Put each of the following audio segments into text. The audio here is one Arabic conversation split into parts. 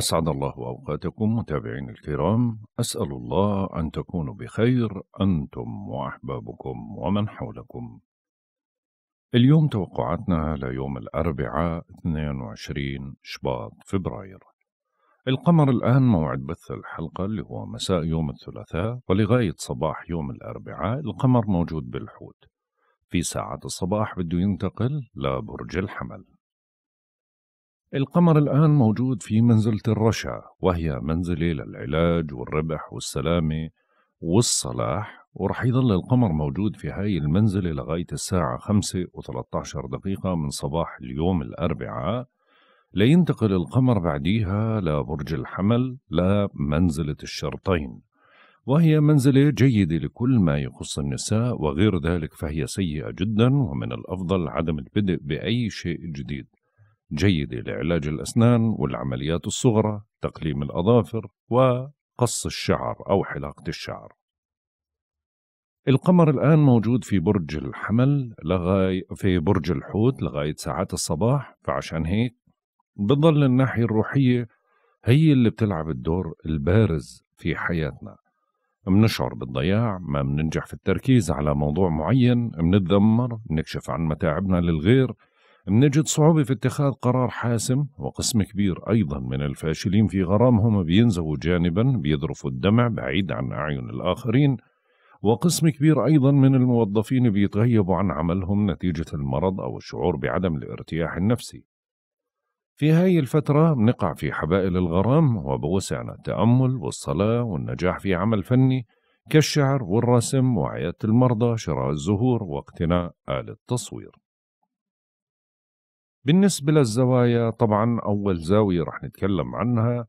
أسعد الله أوقاتكم متابعين الكرام. أسأل الله أن تكونوا بخير. أنتم وأحبابكم ومن حولكم. اليوم توقعاتنا ليوم الأربعاء 22 شباط فبراير. القمر الآن موعد بث الحلقة اللي هو مساء يوم الثلاثاء ولغاية صباح يوم الأربعاء القمر موجود بالحوت. في ساعات الصباح بده ينتقل لبرج الحمل. القمر الآن موجود في منزلة الرشا وهي منزلة للعلاج والربح والسلامة والصلاح ورح يظل القمر موجود في هاي المنزلة لغاية الساعة خمسة و13 دقيقة من صباح اليوم الأربعاء. لينتقل القمر بعديها لبرج الحمل لمنزلة الشرطين وهي منزلة جيدة لكل ما يخص النساء وغير ذلك فهي سيئة جدا ومن الأفضل عدم البدء بأي شيء جديد. جيدة لعلاج الأسنان والعمليات الصغرى تقليم الأظافر وقص الشعر أو حلاقة الشعر. القمر الآن موجود في برج الحمل لغاية في برج الحوت لغاية ساعات الصباح فعشان هيك بظل الناحية الروحية هي اللي بتلعب الدور البارز في حياتنا. منشعر بالضياع ما مننجح في التركيز على موضوع معين منتذمر نكشف عن متاعبنا للغير منجد صعوبة في اتخاذ قرار حاسم وقسم كبير أيضا من الفاشلين في غرامهم بينزووا جانبا بيذرفوا الدمع بعيد عن أعين الآخرين وقسم كبير أيضا من الموظفين بيتغيبوا عن عملهم نتيجة المرض أو الشعور بعدم الارتياح النفسي. في هاي الفترة بنقع في حبائل الغرام وبوسعنا التأمل والصلاة والنجاح في عمل فني كالشعر والرسم وعيادة المرضى شراء الزهور واقتناء آلة تصوير بالنسبة للزوايا طبعا أول زاوية رح نتكلم عنها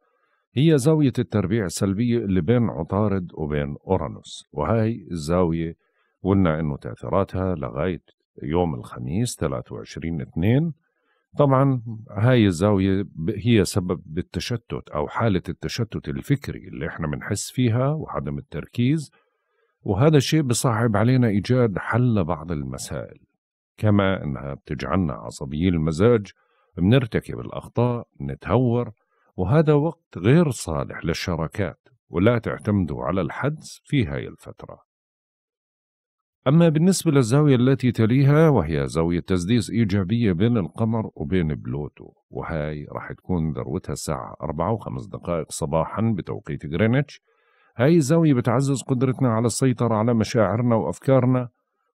هي زاوية التربيع السلبية اللي بين عطارد وبين أورانوس. وهاي الزاوية قلنا إنه تأثيراتها لغاية يوم الخميس 23 2 طبعا هاي الزاوية هي سبب بالتشتت أو حالة التشتت الفكري اللي إحنا بنحس فيها وعدم التركيز. وهذا الشيء بصعب علينا إيجاد حل لبعض المسائل. كما أنها بتجعلنا عصبيين المزاج بنرتكب الأخطاء نتهور وهذا وقت غير صالح للشراكات ولا تعتمدوا على الحدس في هاي الفترة. أما بالنسبة للزاوية التي تليها وهي زاوية تسديس إيجابية بين القمر وبين بلوتو وهاي راح تكون ذروتها الساعة أربعة وخمس دقائق صباحا بتوقيت غرينتش. هاي الزاوية بتعزز قدرتنا على السيطرة على مشاعرنا وأفكارنا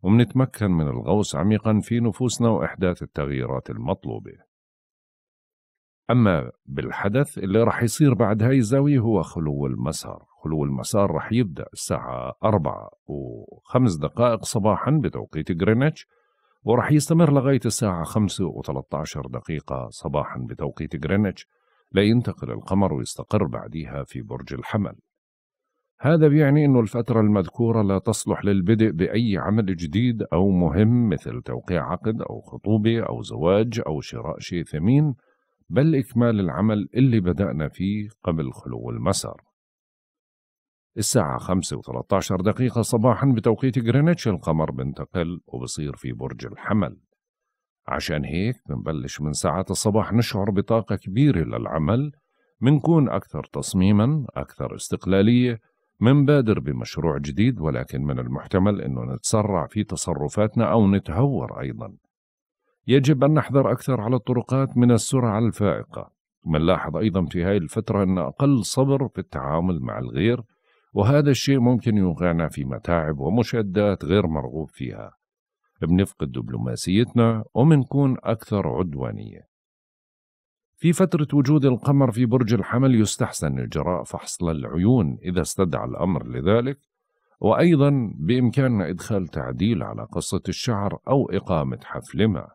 ومنتمكن من الغوص عميقا في نفوسنا وإحداث التغييرات المطلوبة. أما بالحدث اللي رح يصير بعد هاي الزاوية هو خلو المسار. خلو المسار رح يبدأ الساعة أربعة وخمس دقائق صباحا بتوقيت غرينتش ورح يستمر لغاية الساعة خمسة وثلاثة عشر دقيقة صباحا بتوقيت غرينتش لينتقل القمر ويستقر بعديها في برج الحمل. هذا بيعني أنه الفترة المذكورة لا تصلح للبدء بأي عمل جديد أو مهم مثل توقيع عقد أو خطوبة أو زواج أو شراء شيء ثمين بل إكمال العمل اللي بدأنا فيه قبل خلو المسار. الساعة خمسة وثلاثة عشر دقيقة صباحا بتوقيت غرينتش القمر بنتقل وبصير في برج الحمل. عشان هيك بنبلش من ساعات الصباح نشعر بطاقة كبيرة للعمل منكون أكثر تصميما أكثر استقلالية منبادر بمشروع جديد ولكن من المحتمل أنه نتسرع في تصرفاتنا أو نتهور أيضا. يجب أن نحذر أكثر على الطرقات من السرعة الفائقة. منلاحظ أيضا في هذه الفترة أن أقل صبر في التعامل مع الغير وهذا الشيء ممكن يوقعنا في متاعب ومشادات غير مرغوب فيها. بنفقد دبلوماسيتنا ومنكون أكثر عدوانية. في فترة وجود القمر في برج الحمل يستحسن إجراء فحص للعيون إذا استدعى الأمر لذلك وأيضا بإمكاننا إدخال تعديل على قصة الشعر أو إقامة حفل ما.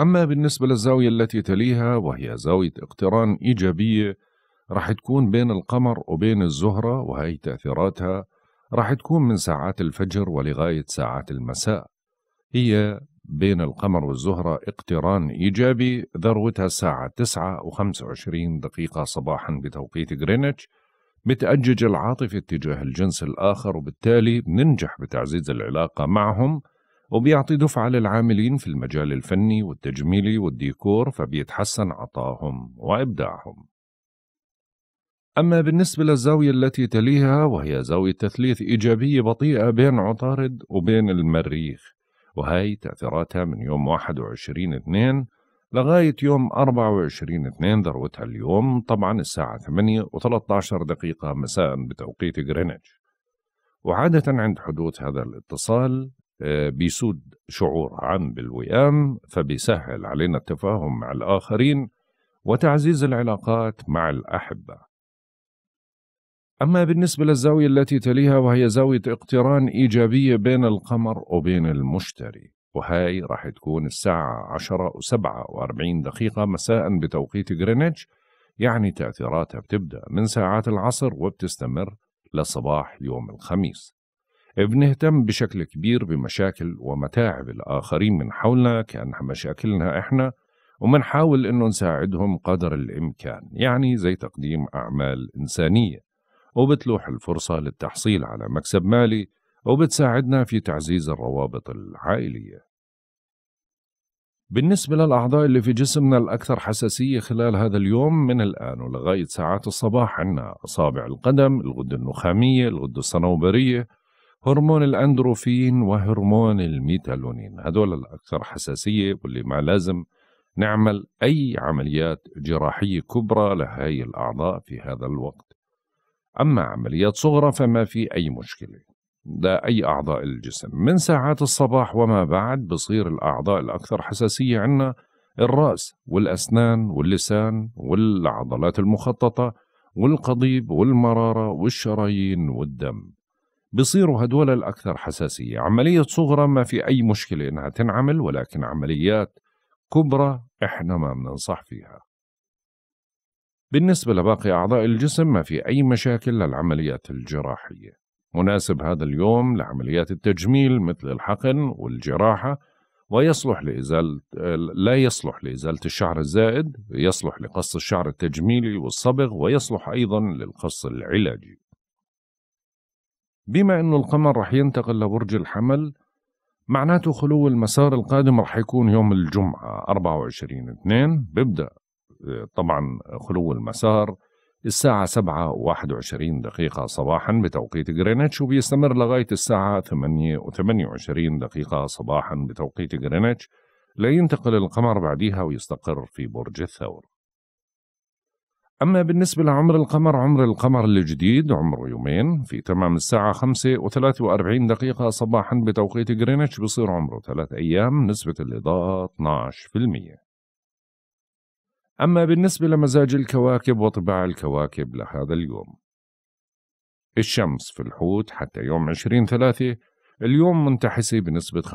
أما بالنسبة للزاوية التي تليها وهي زاوية اقتران إيجابية راح تكون بين القمر وبين الزهرة وهي تأثيراتها راح تكون من ساعات الفجر ولغاية ساعات المساء. هي بين القمر والزهرة اقتران إيجابي ذروتها الساعة 9 و25 دقيقة صباحا بتوقيت غرينتش بتأجج العاطفة تجاه الجنس الآخر وبالتالي بننجح بتعزيز العلاقة معهم وبيعطي دفعة للعاملين في المجال الفني والتجميلي والديكور فبيتحسن عطاهم وإبداعهم. أما بالنسبة للزاوية التي تليها وهي زاوية تثليث إيجابية بطيئة بين عطارد وبين المريخ وهي تأثيراتها من يوم 21 2 لغاية يوم 24 2 ذروتها اليوم طبعا الساعة 8 و13 دقيقة مساء بتوقيت غرينتش. وعادة عند حدوث هذا الاتصال آه، بيسود شعور عام بالوئام فبيسهل علينا التفاهم مع الآخرين وتعزيز العلاقات مع الأحبة. أما بالنسبة للزاوية التي تليها وهي زاوية اقتران إيجابية بين القمر وبين المشتري وهاي راح تكون الساعة عشرة وسبعة وأربعين دقيقة مساء بتوقيت غرينتش. يعني تأثيراتها بتبدأ من ساعات العصر وبتستمر لصباح يوم الخميس. بنهتم بشكل كبير بمشاكل ومتاعب الآخرين من حولنا كأنها مشاكلنا إحنا ومنحاول إنه نساعدهم قدر الإمكان يعني زي تقديم أعمال إنسانية. وبتلوح الفرصة للتحصيل على مكسب مالي وبتساعدنا في تعزيز الروابط العائلية. بالنسبة للأعضاء اللي في جسمنا الأكثر حساسية خلال هذا اليوم من الآن ولغاية ساعات الصباح عنا أصابع القدم الغدة النخامية الغدة الصنوبرية هرمون الأندروفين وهرمون الميتالونين. هدول الأكثر حساسية واللي ما لازم نعمل أي عمليات جراحية كبرى لهي الأعضاء في هذا الوقت. أما عمليات صغرى فما في أي مشكلة ده أي أعضاء الجسم. من ساعات الصباح وما بعد بصير الأعضاء الأكثر حساسية عنا الرأس والأسنان واللسان والعضلات المخططة والقضيب والمرارة والشرايين والدم. بصيروا هدول الأكثر حساسية. عملية صغرى ما في أي مشكلة إنها تنعمل ولكن عمليات كبرى إحنا ما بننصح فيها. بالنسبة لباقي أعضاء الجسم ما في أي مشاكل للعمليات الجراحية. مناسب هذا اليوم لعمليات التجميل مثل الحقن والجراحة ويصلح لإزالة لا يصلح لإزالة الشعر الزائد يصلح لقص الشعر التجميلي والصبغ ويصلح أيضا للقص العلاجي. بما أنه القمر رح ينتقل لبرج الحمل معناته خلو المسار القادم رح يكون يوم الجمعة 24 2 بيبدأ طبعا خلو المسار الساعة 7 و21 دقيقة صباحا بتوقيت غرينتش وبيستمر لغاية الساعة 8 و28 دقيقة صباحا بتوقيت غرينتش. لينتقل القمر بعديها ويستقر في برج الثور. أما بالنسبة لعمر القمر عمر القمر الجديد عمره يومين في تمام الساعة 5 و43 دقيقة صباحا بتوقيت غرينتش بصير عمره ثلاث أيام نسبة الإضاءة 12% أما بالنسبة لمزاج الكواكب وطباع الكواكب لهذا اليوم. الشمس في الحوت حتى يوم 20 ثلاثة اليوم منتحسة بنسبة 25%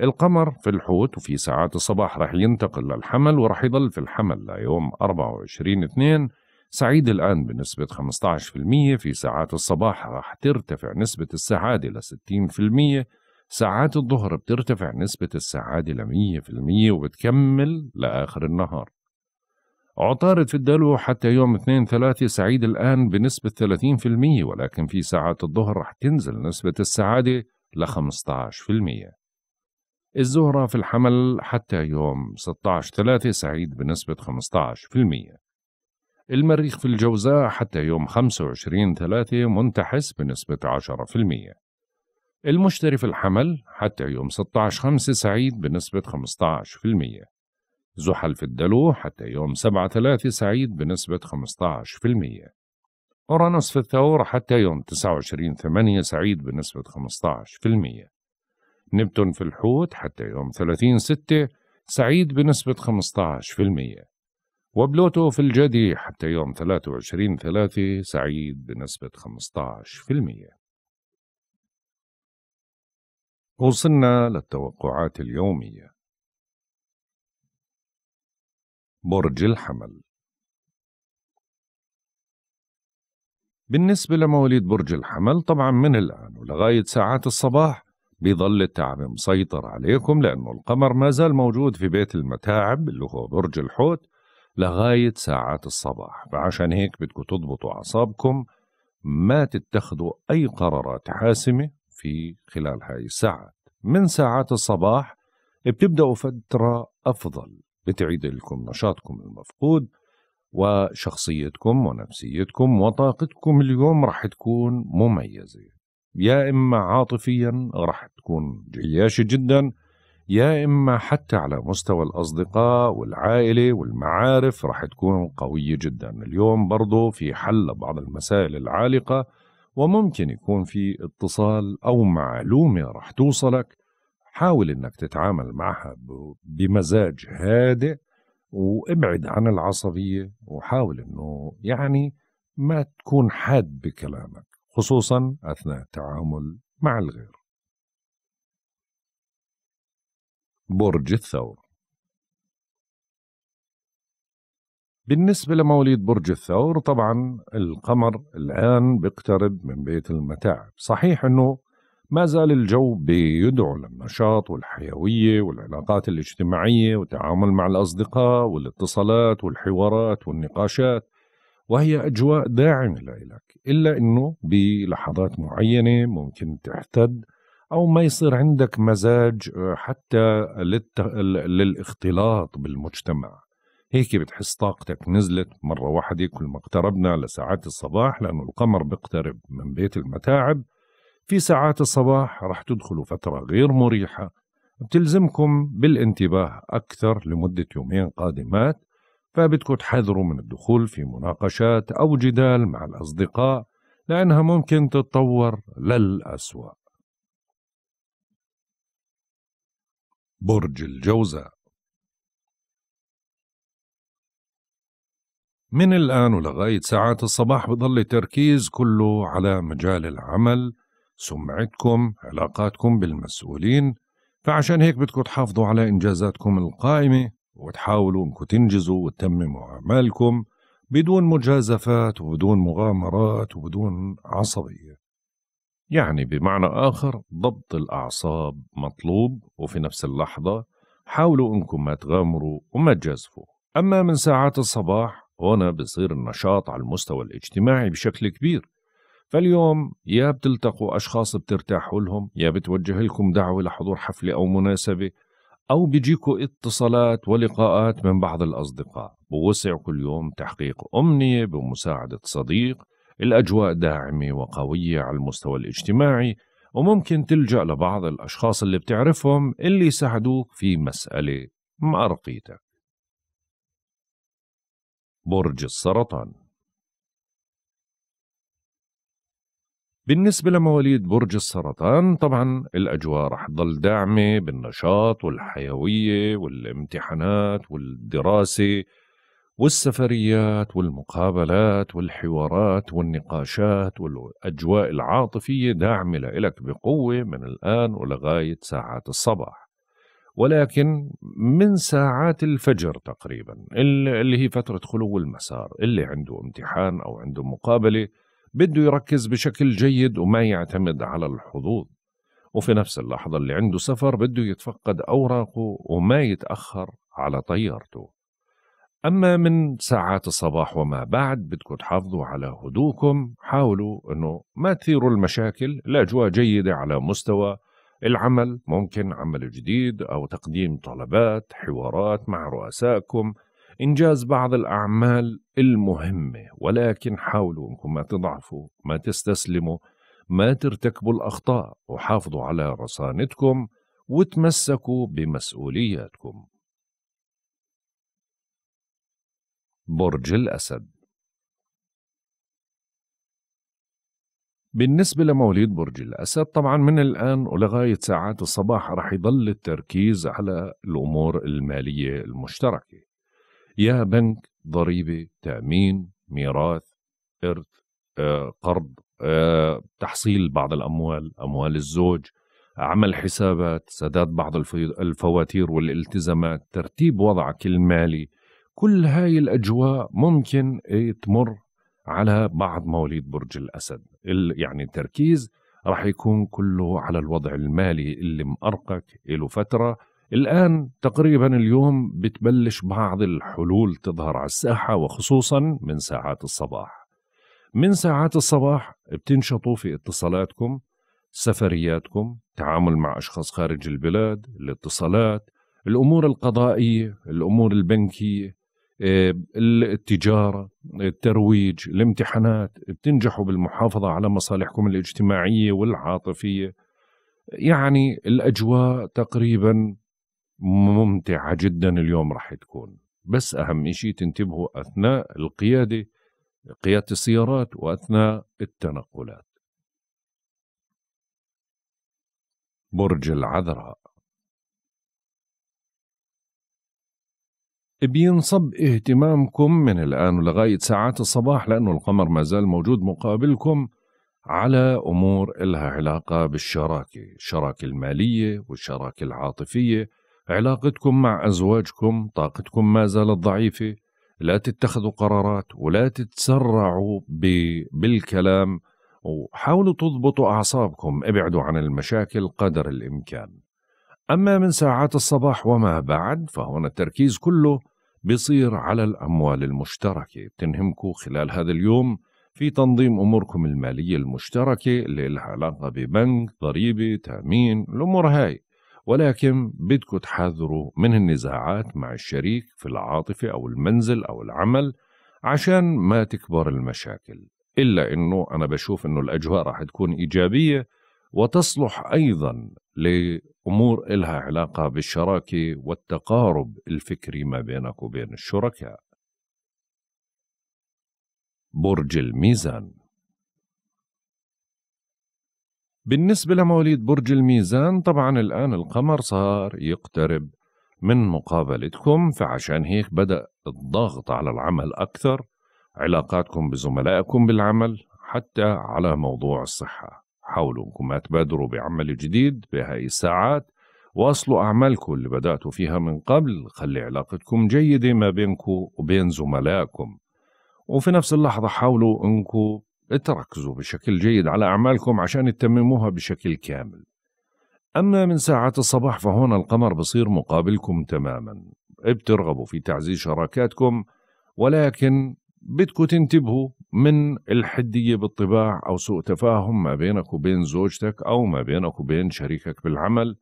القمر في الحوت وفي ساعات الصباح رح ينتقل للحمل ورح يضل في الحمل ليوم 24 2 سعيد الآن بنسبة 15% في ساعات الصباح رح ترتفع نسبة السعادة ل 60% ساعات الظهر بترتفع نسبة السعادة لمية في المية وبتكمل لآخر النهار. عطارد في الدلو حتى يوم اثنين ثلاثة سعيد الآن بنسبة ثلاثين في المية ولكن في ساعات الظهر رح تنزل نسبة السعادة لخمستاش في المية. الزهرة في الحمل حتى يوم 16 ثلاثة سعيد بنسبة 15% المريخ في الجوزاء حتى يوم 25 ثلاثة منتحس بنسبة 10% المشتري في الحمل حتى يوم 16 5 سعيد بنسبة 15% زحل في الدلو حتى يوم 7 3 سعيد بنسبة 15% أورانوس في الثور حتى يوم 29 8 سعيد بنسبة 15% نبتون في الحوت حتى يوم 30 6 سعيد بنسبة 15% وبلوتو في الجدي حتى يوم 23 3 سعيد بنسبة 15% وصلنا للتوقعات اليومية. برج الحمل. بالنسبة لمواليد برج الحمل طبعا من الآن ولغاية ساعات الصباح بيظل التعب مسيطر عليكم لأنه القمر ما زال موجود في بيت المتاعب اللي هو برج الحوت لغاية ساعات الصباح. فعشان هيك بدكم تضبطوا أعصابكم ما تتخذوا أي قرارات حاسمة في خلال هاي الساعات. من ساعات الصباح بتبدأوا فترة أفضل بتعيد لكم نشاطكم المفقود وشخصيتكم ونفسيتكم وطاقتكم اليوم رح تكون مميزة. يا إما عاطفيا رح تكون جياشة جدا يا إما حتى على مستوى الأصدقاء والعائلة والمعارف رح تكون قوية جدا. اليوم برضو في حل بعض المسائل العالقة وممكن يكون في اتصال أو معلومة رح توصلك. حاول إنك تتعامل معها بمزاج هادئ وابعد عن العصبية وحاول إنه يعني ما تكون حاد بكلامك خصوصا أثناء التعامل مع الغير. برج الثور بالنسبة لمواليد برج الثور طبعا القمر الآن بيقترب من بيت المتاعب صحيح أنه ما زال الجو بيدعو للنشاط والحيوية والعلاقات الاجتماعية والتعامل مع الأصدقاء والاتصالات والحوارات والنقاشات وهي أجواء داعمة لك إلا أنه بلحظات معينة ممكن تحتد أو ما يصير عندك مزاج آه، حتى. للاختلاط بالمجتمع هيك بتحس طاقتك نزلت. مرة واحدة كل ما اقتربنا لساعات الصباح لأنه القمر بيقترب من بيت المتاعب. في ساعات الصباح رح تدخلوا فترة غير مريحة. بتلزمكم بالانتباه أكثر لمدة يومين قادمات فبدكم تحذروا من الدخول في مناقشات أو جدال مع الأصدقاء لأنها ممكن تتطور للأسوأ. برج الجوزاء من الآن ولغاية ساعات الصباح بضل التركيز كله على مجال العمل. سمعتكم علاقاتكم بالمسؤولين فعشان هيك بدكم تحافظوا على إنجازاتكم القائمة وتحاولوا انكم تنجزوا وتتمموا أعمالكم بدون مجازفات وبدون مغامرات وبدون عصبية. يعني بمعنى آخر ضبط الأعصاب مطلوب وفي نفس اللحظة حاولوا انكم ما تغامروا وما تجازفوا. أما من ساعات الصباح هنا بصير النشاط على المستوى الاجتماعي بشكل كبير. فاليوم يا بتلتقوا أشخاص بترتاحوا لهم يا بتوجه لكم دعوة لحضور حفلة أو مناسبة أو بيجيكوا اتصالات ولقاءات من بعض الأصدقاء. بوسع كل يوم تحقيق أمنية بمساعدة صديق الأجواء داعمة وقوية على المستوى الاجتماعي وممكن تلجأ لبعض الأشخاص اللي بتعرفهم اللي يساعدوك في مسألة مأرقيتك برج السرطان. بالنسبة لمواليد برج السرطان طبعا الأجواء رح تضل داعمة بالنشاط والحيوية والامتحانات والدراسة والسفريات والمقابلات والحوارات والنقاشات والأجواء العاطفية داعمة لك بقوة من الآن ولغاية ساعات الصباح. ولكن من ساعات الفجر تقريبا اللي هي فترة خلو المسار اللي عنده امتحان أو عنده مقابلة بده يركز بشكل جيد وما يعتمد على الحظوظ. وفي نفس اللحظة اللي عنده سفر بده يتفقد أوراقه وما يتأخر على طيارته. أما من ساعات الصباح وما بعد بدكم تحافظوا على هدوءكم حاولوا أنه ما تثيروا المشاكل الأجواء جيدة على مستوى العمل ممكن عمل جديد أو تقديم طلبات حوارات مع رؤسائكم إنجاز بعض الأعمال المهمة ولكن حاولوا أنكم ما تضعفوا ما تستسلموا ما ترتكبوا الأخطاء وحافظوا على رصانتكم وتمسكوا بمسؤولياتكم. برج الأسد بالنسبة لمواليد برج الأسد طبعا من الآن ولغاية ساعات الصباح رح يضل التركيز على الأمور المالية المشتركة. يا بنك ضريبة تأمين ميراث إرث آه، قرض آه، تحصيل بعض الأموال أموال الزوج عمل حسابات سداد بعض الفواتير والالتزامات ترتيب وضعك المالي. كل هاي الأجواء ممكن تمر على بعض مواليد برج الأسد. يعني التركيز راح يكون كله على الوضع المالي اللي مأرقك له فترة. الآن تقريبا اليوم بتبلش بعض الحلول تظهر على الساحة وخصوصا من ساعات الصباح. من ساعات الصباح بتنشطوا في اتصالاتكم سفرياتكم تعامل مع أشخاص خارج البلاد الاتصالات الأمور القضائية الأمور البنكية. التجارة الترويج الامتحانات بتنجحوا بالمحافظة على مصالحكم الاجتماعية والعاطفية. يعني الأجواء تقريبا ممتعة جدا اليوم راح تكون. بس أهم شيء تنتبهوا أثناء القيادة قيادة السيارات وأثناء التنقلات. برج العذراء. بينصب اهتمامكم من الآن ولغاية ساعات الصباح لأنه القمر ما زال موجود مقابلكم على أمور إلها علاقة بالشراكة الشراكة المالية والشراكة العاطفية. علاقتكم مع أزواجكم طاقتكم ما زالت ضعيفة. لا تتخذوا قرارات ولا تتسرعوا بالكلام وحاولوا تضبطوا أعصابكم ابعدوا عن المشاكل قدر الإمكان. أما من ساعات الصباح وما بعد فهنا التركيز كله بيصير على الأموال المشتركة. بتنهمكم خلال هذا اليوم في تنظيم أموركم المالية المشتركة اللي لها علاقة ببنك ضريبة تأمين الأمور هاي. ولكن بدكم تحذروا من النزاعات مع الشريك في العاطفة أو المنزل أو العمل عشان ما تكبر المشاكل. إلا أنه أنا بشوف أنه الأجواء راح تكون إيجابية وتصلح أيضا لأمور إلها علاقة بالشراكة والتقارب الفكري ما بينك وبين الشركاء. برج الميزان. بالنسبة لمواليد برج الميزان طبعا الآن القمر صار يقترب من مقابلتكم فعشان هيك بدأ الضغط على العمل أكثر علاقاتكم بزملائكم بالعمل حتى على موضوع الصحة. حاولوا انكم تبادروا بعمل جديد بهاي الساعات واصلوا أعمالكم اللي بدأتوا فيها من قبل. خلي علاقتكم جيدة ما بينكم وبين زملائكم. وفي نفس اللحظة حاولوا انكم تركزوا بشكل جيد على أعمالكم عشان تتمموها بشكل كامل. أما من ساعات الصباح فهون القمر بصير مقابلكم تماما. بترغبوا في تعزيز شراكاتكم ولكن بدكم تنتبهوا. من الحدية بالطباع أو سوء تفاهم ما بينك وبين زوجتك أو ما بينك وبين شريكك بالعمل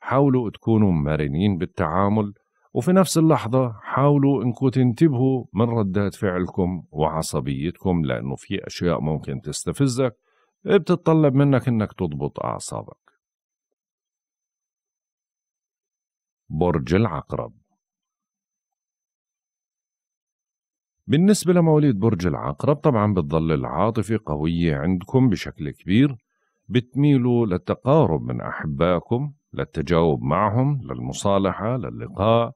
حاولوا تكونوا مرنين بالتعامل وفي نفس اللحظة حاولوا إنكم تنتبهوا من ردات فعلكم وعصبيتكم لأنه في أشياء ممكن تستفزك بتتطلب منك إنك تضبط أعصابك. برج العقرب بالنسبة لمواليد برج العقرب طبعا بتظل العاطفة قوية عندكم بشكل كبير بتميلوا للتقارب من أحبائكم للتجاوب معهم للمصالحة للقاء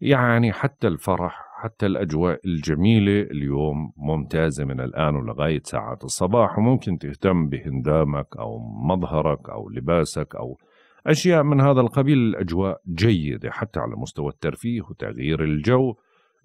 يعني حتى الفرح حتى الأجواء الجميلة اليوم ممتازة من الآن ولغاية ساعات الصباح وممكن تهتم بهندامك أو مظهرك أو لباسك أو أشياء من هذا القبيل. الأجواء جيدة حتى على مستوى الترفيه وتغيير الجو.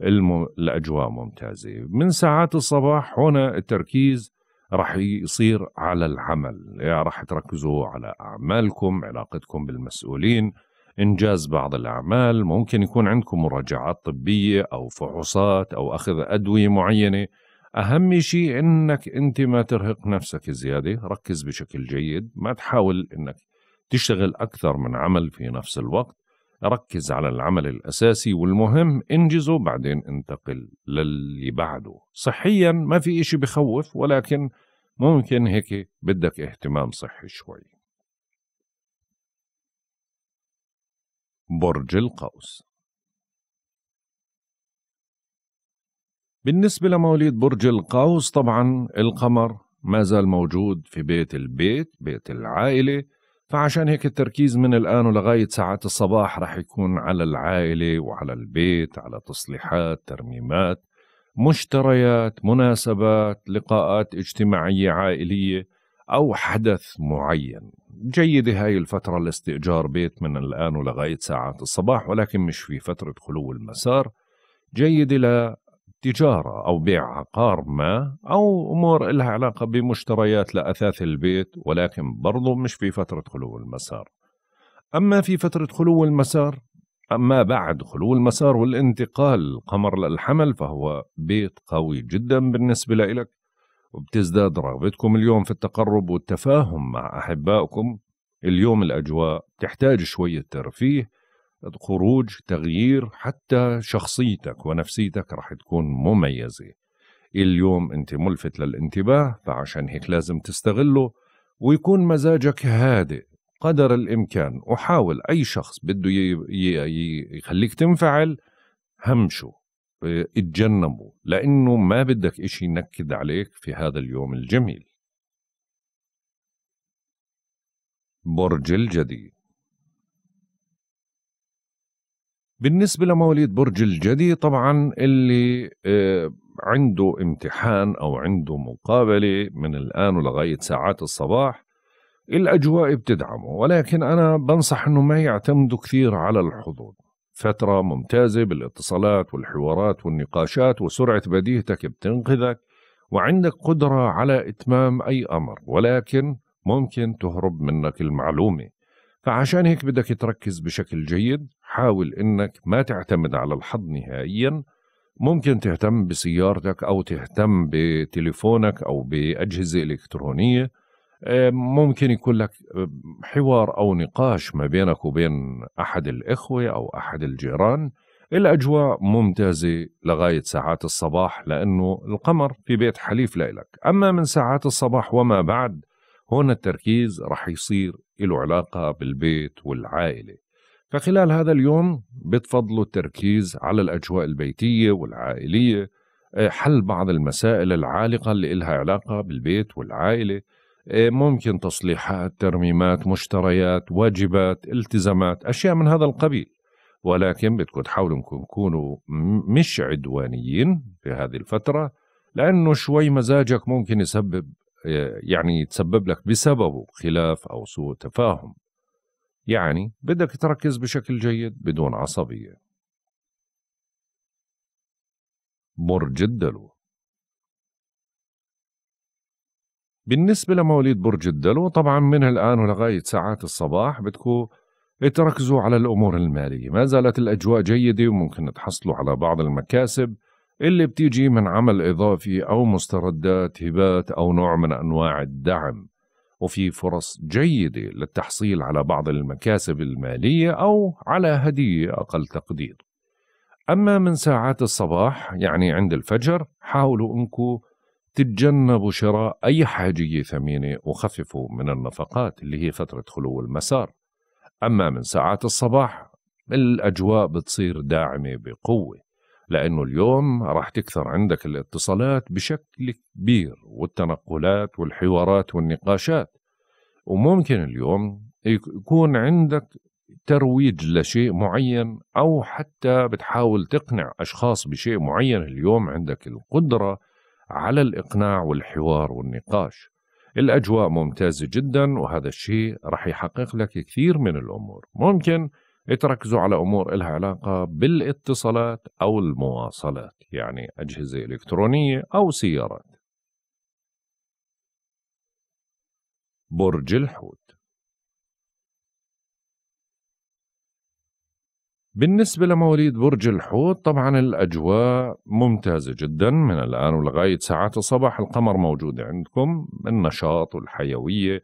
الم... الأجواء ممتازة. من ساعات الصباح هنا التركيز راح يصير على العمل. يعني راح تركزوا على أعمالكم علاقتكم بالمسؤولين إنجاز بعض الأعمال. ممكن يكون عندكم مراجعات طبية أو فحوصات أو أخذ أدوية معينة. أهم شيء إنك أنت ما ترهق نفسك زيادة. ركز بشكل جيد. ما تحاول إنك تشتغل أكثر من عمل في نفس الوقت. ركز على العمل الأساسي والمهم انجزه بعدين انتقل للي بعده. صحيا ما في إشي بخوف ولكن ممكن هيك بدك اهتمام صحي شوي. برج القوس. بالنسبة لمواليد برج القوس طبعا القمر ما زال موجود في بيت البيت بيت العائلة. فعشان هيك التركيز من الآن ولغاية ساعات الصباح رح يكون على العائلة وعلى البيت على تصليحات ترميمات مشتريات مناسبات لقاءات اجتماعية عائلية أو حدث معين. جيدة هاي الفترة لاستئجار بيت من الآن ولغاية ساعات الصباح ولكن مش في فترة خلو المسار. جيدة تجارة أو بيع عقار ما أو أمور لها علاقة بمشتريات لأثاث البيت ولكن برضو مش في فترة خلو المسار. أما في فترة خلو المسار أما بعد خلو المسار والانتقال القمر للحمل فهو بيت قوي جدا بالنسبة لك وبتزداد رغبتكم اليوم في التقرب والتفاهم مع أحبائكم. اليوم الأجواء تحتاج شوية ترفيه خروج تغيير حتى شخصيتك ونفسيتك رح تكون مميزة. اليوم أنت ملفت للانتباه فعشان هيك لازم تستغله ويكون مزاجك هادئ قدر الإمكان. وحاول أي شخص بده يخليك تنفعل همشه اتجنبه لأنه ما بدك إشي ينكد عليك في هذا اليوم الجميل. برج الجدي بالنسبة لمواليد برج الجدي طبعا اللي آه، عنده امتحان أو عنده مقابلة من الآن ولغاية ساعات الصباح الأجواء بتدعمه. ولكن أنا بنصح أنه ما يعتمدوا كثير على الحظوظ فترة ممتازة بالاتصالات والحوارات والنقاشات وسرعة بديهتك بتنقذك وعندك قدرة على إتمام أي أمر ولكن ممكن تهرب منك المعلومة. فعشان هيك بدك تركز بشكل جيد حاول إنك ما تعتمد على الحظ نهائيا. ممكن تهتم بسيارتك أو تهتم بتليفونك أو بأجهزة إلكترونية. ممكن يكون لك حوار أو نقاش ما بينك وبين أحد الإخوة أو أحد الجيران. الأجواء ممتازة لغاية ساعات الصباح لأنه القمر في بيت حليف لإلك. أما من ساعات الصباح وما بعد هون التركيز رح يصير له علاقة بالبيت والعائلة. فخلال هذا اليوم بتفضلوا التركيز على الأجواء البيتية والعائلية حل بعض المسائل العالقة اللي إلها علاقة بالبيت والعائلة إيه، ممكن تصليحات ترميمات مشتريات واجبات التزامات أشياء من هذا القبيل. ولكن بدكم تحاولوا إنكم تكونوا مش عدوانيين في هذه الفترة لأنه شوي مزاجك ممكن يسبب يعني يتسبب لك بسببه خلاف أو سوء تفاهم. يعني بدك تركز بشكل جيد بدون عصبية. برج الدلو بالنسبة لمواليد برج الدلو طبعا من الآن ولغاية ساعات الصباح بدكم تركزوا على الأمور المالية. ما زالت الأجواء جيدة وممكن تحصلوا على بعض المكاسب اللي بتيجي من عمل إضافي أو مستردات هبات أو نوع من أنواع الدعم. وفي فرص جيدة للتحصيل على بعض المكاسب المالية أو على هدية أقل تقدير. أما من ساعات الصباح يعني عند الفجر حاولوا أنكم تتجنبوا شراء أي حاجية ثمينة وخففوا من النفقات اللي هي فترة خلو المسار. أما من ساعات الصباح الأجواء بتصير داعمة بقوة. لأنه اليوم راح تكثر عندك الاتصالات بشكل كبير والتنقلات والحوارات والنقاشات. وممكن اليوم يكون عندك ترويج لشيء معين أو حتى بتحاول تقنع أشخاص بشيء معين. اليوم عندك القدرة على الإقناع والحوار والنقاش. الأجواء ممتازة جدا وهذا الشيء رح يحقق لك كثير من الأمور. ممكن تركزوا على أمور إلها علاقة بالاتصالات أو المواصلات يعني أجهزة إلكترونية أو سيارات. برج الحوت. بالنسبة لمواليد برج الحوت طبعا الأجواء ممتازة جدا من الآن ولغاية ساعات الصباح القمر موجود عندكم النشاط والحيوية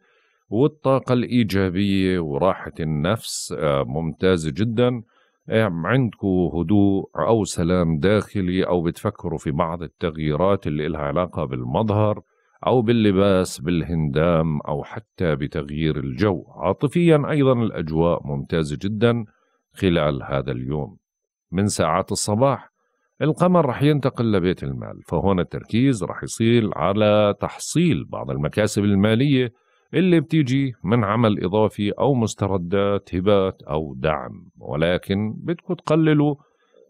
والطاقة الإيجابية وراحة النفس آه، ممتازة جدا. آه، عندكم هدوء أو سلام داخلي أو بتفكروا في بعض التغييرات اللي لها علاقة بالمظهر أو باللباس بالهندام أو حتى بتغيير الجو. عاطفيا أيضا الأجواء ممتازة جدا خلال هذا اليوم. من ساعات الصباح القمر رح ينتقل لبيت المال فهون التركيز رح يصير على تحصيل بعض المكاسب المالية اللي بتيجي من عمل إضافي أو مستردات هبات أو دعم ولكن بدكم تقللوا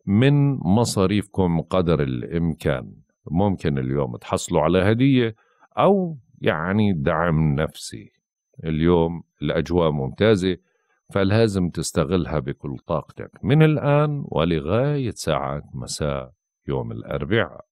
من مصاريفكم قدر الإمكان. ممكن اليوم تحصلوا على هدية أو يعني دعم نفسي. اليوم الأجواء ممتازة فلازم تستغلها بكل طاقتك. من الآن ولغاية ساعات مساء يوم الأربعاء.